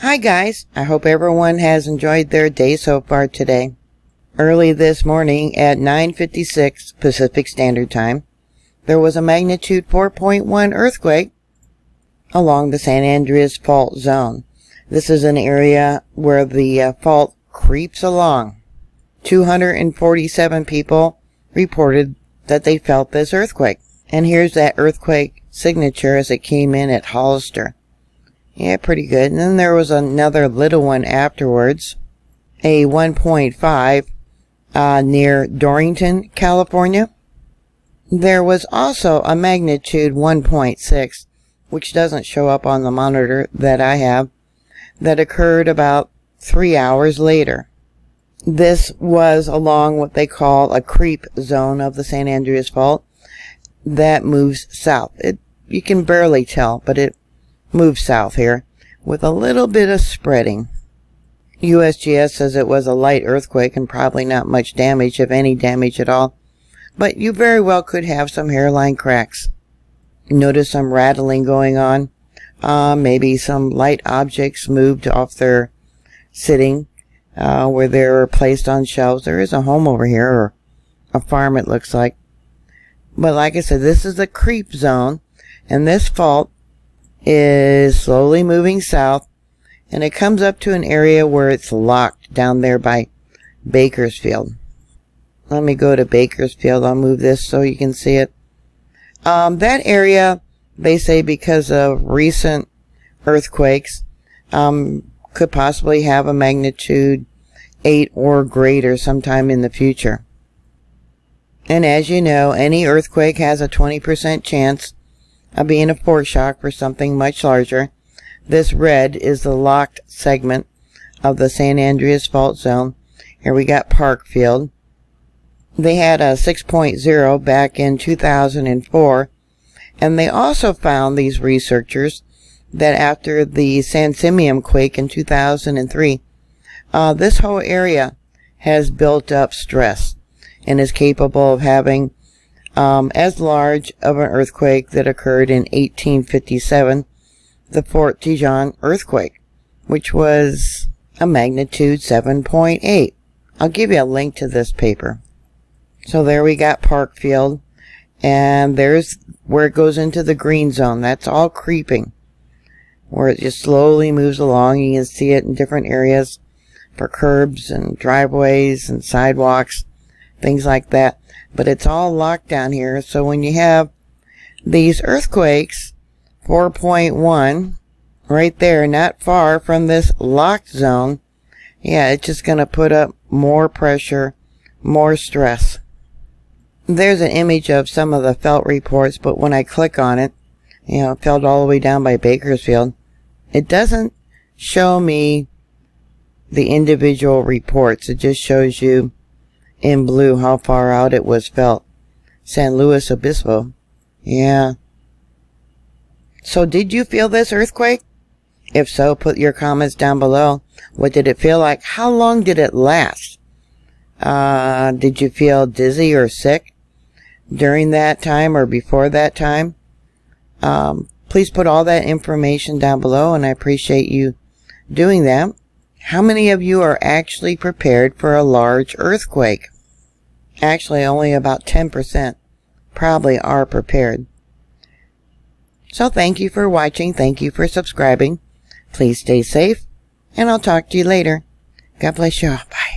Hi guys, I hope everyone has enjoyed their day so far today. Early this morning at 9.56 Pacific Standard Time, there was a magnitude 4.1 earthquake along the San Andreas Fault Zone. This is an area where the uh, fault creeps along. 247 people reported that they felt this earthquake. And here's that earthquake signature as it came in at Hollister. Yeah, pretty good. And then there was another little one afterwards, a 1.5 uh, near Dorrington, California. There was also a magnitude 1.6, which doesn't show up on the monitor that I have, that occurred about three hours later. This was along what they call a creep zone of the San Andreas Fault that moves south. It, you can barely tell, but it moves south here with a little bit of spreading. USGS says it was a light earthquake and probably not much damage, if any damage at all. But you very well could have some hairline cracks. Notice some rattling going on. Uh, maybe some light objects moved off their sitting uh, where they were placed on shelves. There is a home over here, or a farm it looks like. But like I said, this is the creep zone, and this fault is slowly moving south, and it comes up to an area where it's locked down there by Bakersfield. Let me go to Bakersfield. I'll move this so you can see it. Um, that area, they say because of recent earthquakes, um, could possibly have a magnitude 8 or greater sometime in the future. And as you know, any earthquake has a 20% chance of being a foreshock for something much larger. This red is the locked segment of the San Andreas Fault Zone. Here we got Parkfield. They had a 6.0 back in 2004. And they also found, these researchers, that after the San Simeon quake in 2003, uh, this whole area has built up stress and is capable of having um, as large of an earthquake that occurred in 1857, the Fort Tejon earthquake, which was a magnitude 7.8. I'll give you a link to this paper. So there we got Parkfield, and there's where it goes into the green zone. That's all creeping, where it just slowly moves along. You can see it in different areas for curbs and driveways and sidewalks things like that. But it's all locked down here. So when you have these earthquakes, 4.1, right there, not far from this locked zone, yeah, it's just going to put up more pressure, more stress. There's an image of some of the felt reports, but when I click on it, you know, felt all the way down by Bakersfield, it doesn't show me the individual reports. It just shows you in blue how far out it was felt. San Luis Obispo. Yeah. So did you feel this earthquake? If so, put your comments down below. What did it feel like? How long did it last? Uh, did you feel dizzy or sick during that time or before that time? Um, please put all that information down below and I appreciate you doing that. How many of you are actually prepared for a large earthquake? Actually, only about 10% probably are prepared. So thank you for watching. Thank you for subscribing. Please stay safe, and I'll talk to you later. God bless you all. Bye.